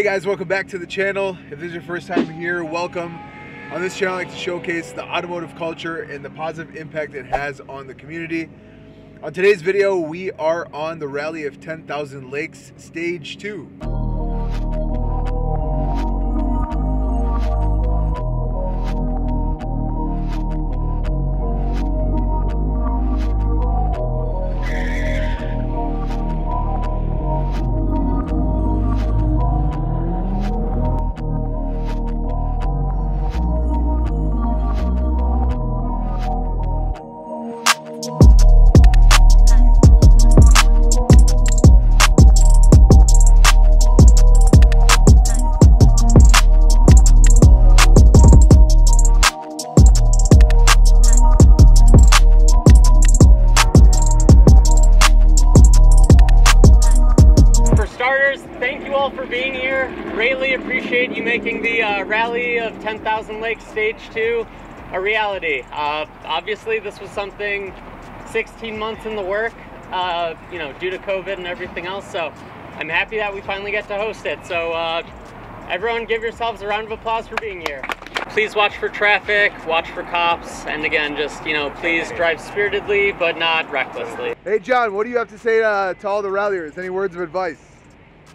Hey guys, welcome back to the channel. If this is your first time here, welcome. On this channel, I like to showcase the automotive culture and the positive impact it has on the community. On today's video, we are on the Rally of 10,000 Lakes, Stage 2. 10,000 Lakes Stage 2 a reality. Uh, obviously, this was something 16 months in the work, uh, you know, due to COVID and everything else. So I'm happy that we finally get to host it. So uh, everyone give yourselves a round of applause for being here. Please watch for traffic, watch for cops, and again, just, you know, please drive spiritedly, but not recklessly. Hey, John, what do you have to say to, to all the ralliers? Any words of advice?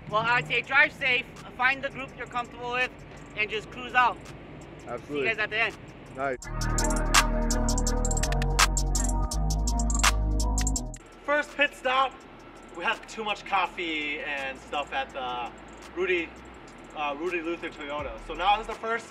Well, I'd say drive safe, find the group you're comfortable with, and just cruise out. Absolutely. See you guys at the end. Nice. First pit stop, we had too much coffee and stuff at the Rudy, uh, Rudy Luther Toyota. So now is the first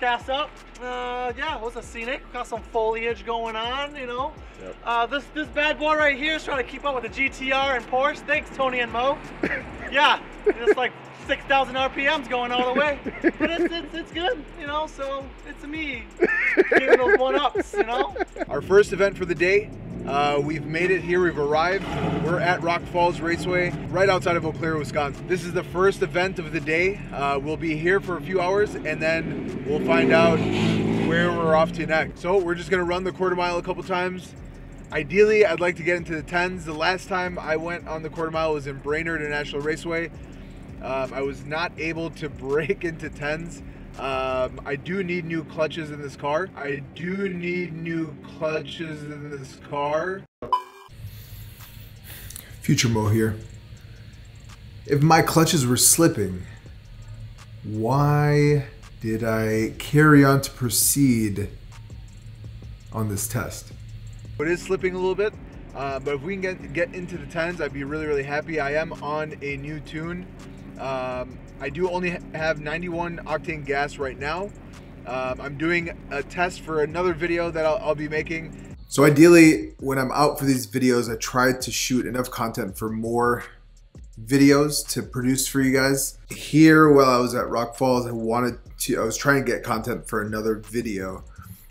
cast up. Uh, yeah, it was a scenic. Got some foliage going on, you know. Yep. Uh, this this bad boy right here is trying to keep up with the GTR and Porsche. Thanks, Tony and Mo. yeah, it's like 6,000 RPMs going all the way. But it's, it's, it's good, you know, so it's me giving those one-ups, you know. Our first event for the day. Uh, we've made it here, we've arrived. We're at Rock Falls Raceway, right outside of Eau Claire, Wisconsin. This is the first event of the day. Uh, we'll be here for a few hours and then we'll find out where we're off to next. So we're just gonna run the quarter mile a couple times. Ideally, I'd like to get into the 10s. The last time I went on the quarter mile was in Brainerd International Raceway. Um, I was not able to break into 10s. Um, I do need new clutches in this car. I do need new clutches in this car. Future Mo here. If my clutches were slipping, why did I carry on to proceed on this test? It is slipping a little bit, uh, but if we can get, get into the 10s, I'd be really, really happy. I am on a new tune. Um, I do only have 91 octane gas right now. Um, I'm doing a test for another video that I'll, I'll be making. So ideally, when I'm out for these videos, I try to shoot enough content for more videos to produce for you guys. Here, while I was at Rock Falls, I wanted to, I was trying to get content for another video.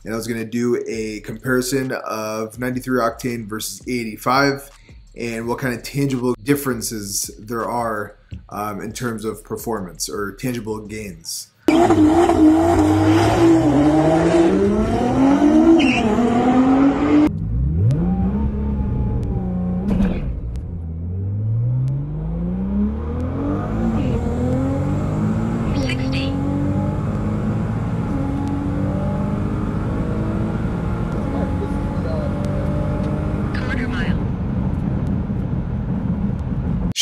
And I was gonna do a comparison of 93 octane versus 85 and what kind of tangible differences there are um, in terms of performance or tangible gains.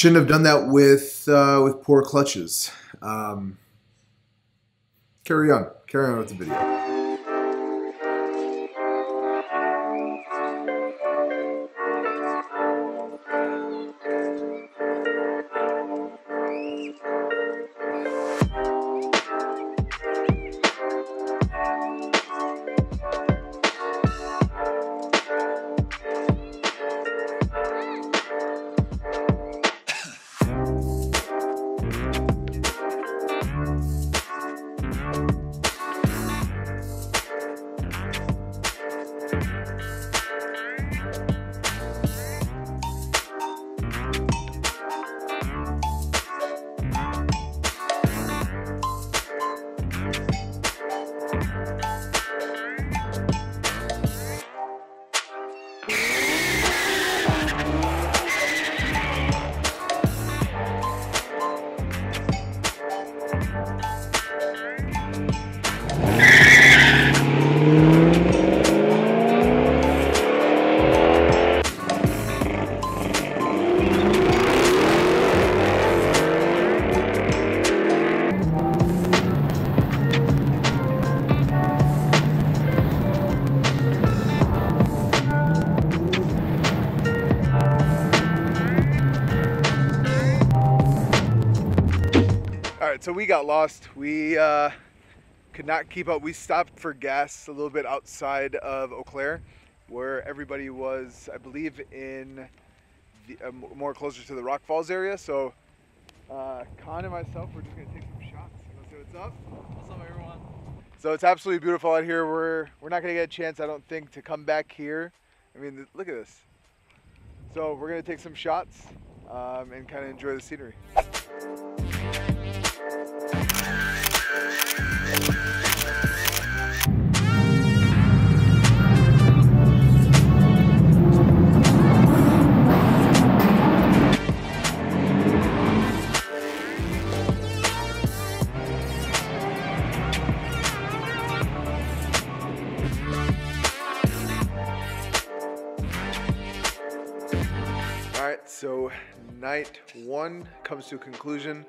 Shouldn't have done that with uh, with poor clutches. Um, carry on. Carry on with the video. Right, so we got lost. We uh, could not keep up. We stopped for gas a little bit outside of Eau Claire, where everybody was, I believe, in the, uh, more closer to the Rock Falls area. So uh, Con and myself, we're just gonna take some shots. See what's up? What's up, everyone? So it's absolutely beautiful out here. We're we're not gonna get a chance, I don't think, to come back here. I mean, look at this. So we're gonna take some shots um, and kind of enjoy the scenery. So night one comes to a conclusion.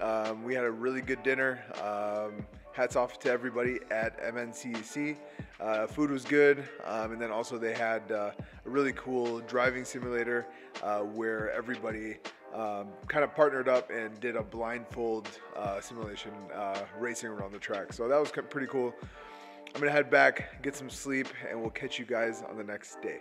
Um, we had a really good dinner. Um, hats off to everybody at MNCEC. Uh, food was good, um, and then also they had uh, a really cool driving simulator uh, where everybody um, kind of partnered up and did a blindfold uh, simulation uh, racing around the track. So that was pretty cool. I'm gonna head back, get some sleep, and we'll catch you guys on the next day.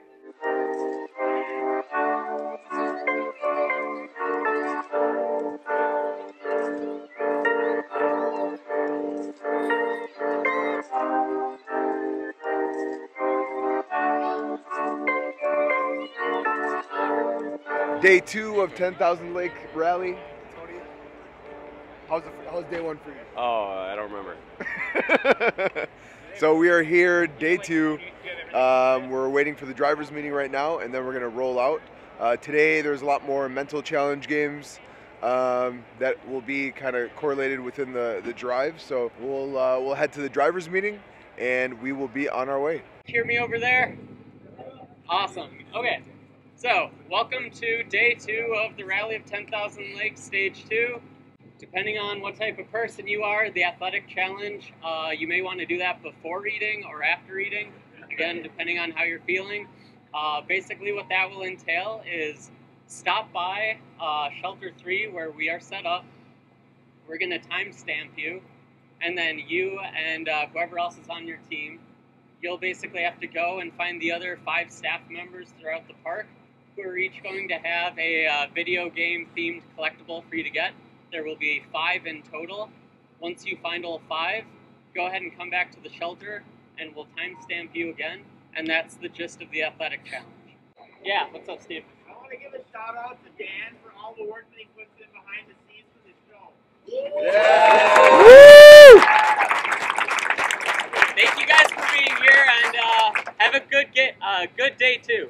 Day two of 10,000 Lake Rally. Tony, how's, the, how's day one for you? Oh, I don't remember. so we are here, day two. Um, we're waiting for the drivers' meeting right now, and then we're gonna roll out. Uh, today, there's a lot more mental challenge games um, that will be kind of correlated within the, the drive. So we'll uh, we'll head to the drivers' meeting, and we will be on our way. Hear me over there? Awesome. Okay. So, welcome to day two of the Rally of 10,000 Lakes, stage two. Depending on what type of person you are, the athletic challenge, uh, you may want to do that before eating or after eating. Again, depending on how you're feeling. Uh, basically, what that will entail is stop by uh, shelter three where we are set up. We're going to timestamp you, and then you and uh, whoever else is on your team you'll basically have to go and find the other five staff members throughout the park who are each going to have a uh, video game themed collectible for you to get. There will be five in total. Once you find all five, go ahead and come back to the shelter and we'll timestamp you again. And that's the gist of the athletic challenge. Yeah, what's up, Steve? I want to give a shout out to Dan for all the work that he puts in behind the scenes for this show. Yeah! Woo! Thank you guys for being here and uh, have a good get, uh, good day too.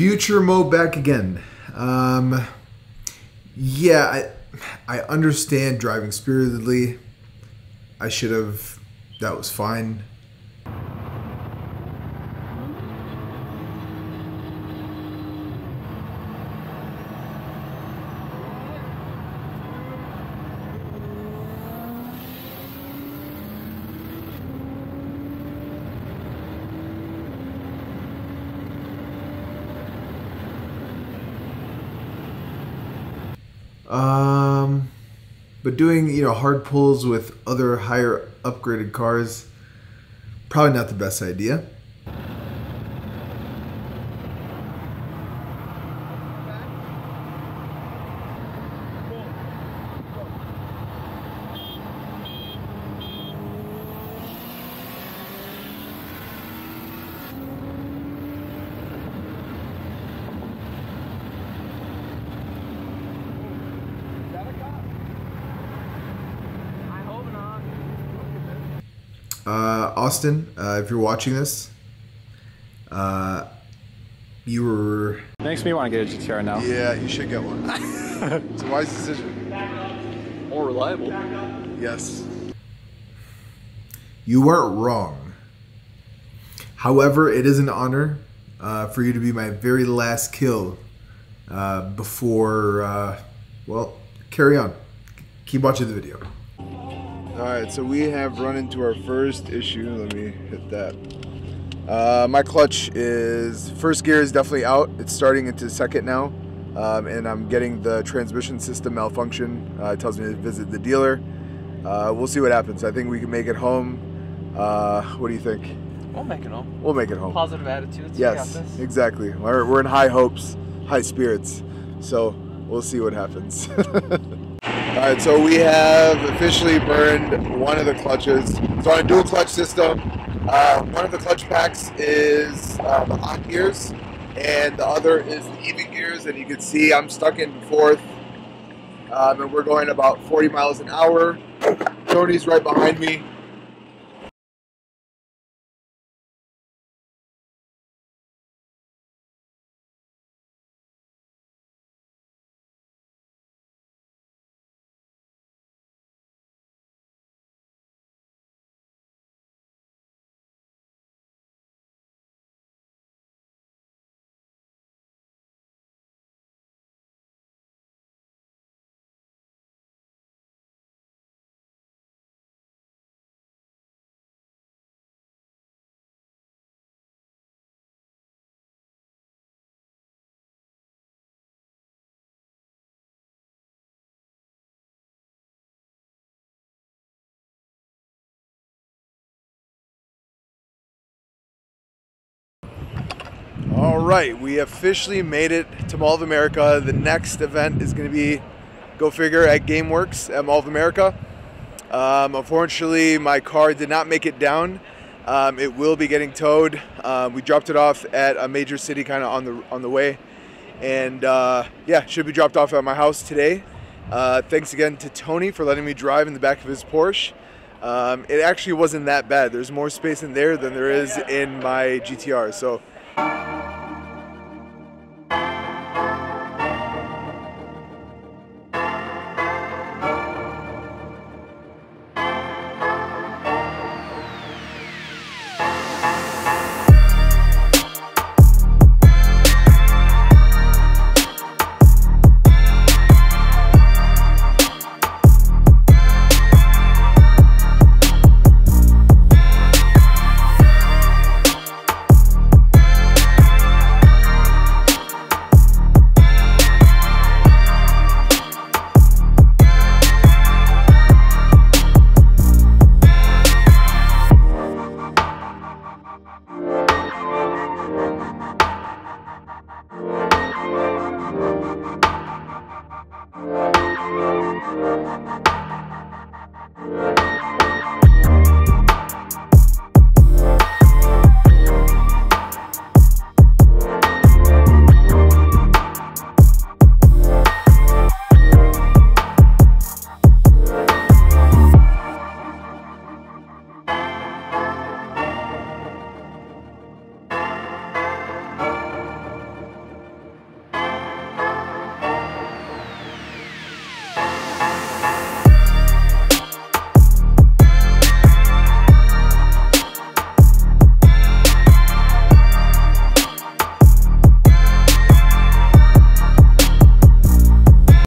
Future Mo back again. Um, yeah, I, I understand driving spiritedly. I should have. That was fine. Um, but doing you know hard pulls with other higher upgraded cars, probably not the best idea. Uh, Austin, uh, if you're watching this, uh, you were. Makes me want to get a GTR now. Yeah, you should get one. it's a wise decision. More reliable. Yes. You weren't wrong. However, it is an honor uh, for you to be my very last kill uh, before, uh, well, carry on. Keep watching the video. All right, so we have run into our first issue. Let me hit that. Uh, my clutch is first gear is definitely out. It's starting into second now, um, and I'm getting the transmission system malfunction. Uh, it tells me to visit the dealer. Uh, we'll see what happens. I think we can make it home. Uh, what do you think? We'll make it home. We'll make it home. Positive attitudes. Yes, We got this. exactly. We're, we're in high hopes, high spirits. So we'll see what happens. All right, so we have officially burned one of the clutches. So on a dual clutch system, uh, one of the clutch packs is uh, the odd gears, and the other is the even gears. And you can see I'm stuck in fourth, um, and we're going about 40 miles an hour. Tony's right behind me. All right, we officially made it to Mall of America. The next event is going to be, go figure, at GameWorks at Mall of America. Um, unfortunately, my car did not make it down. Um, it will be getting towed. Um, we dropped it off at a major city, kind of on the on the way, and uh, yeah, should be dropped off at my house today. Uh, thanks again to Tony for letting me drive in the back of his Porsche. Um, it actually wasn't that bad. There's more space in there than there is in my GTR. So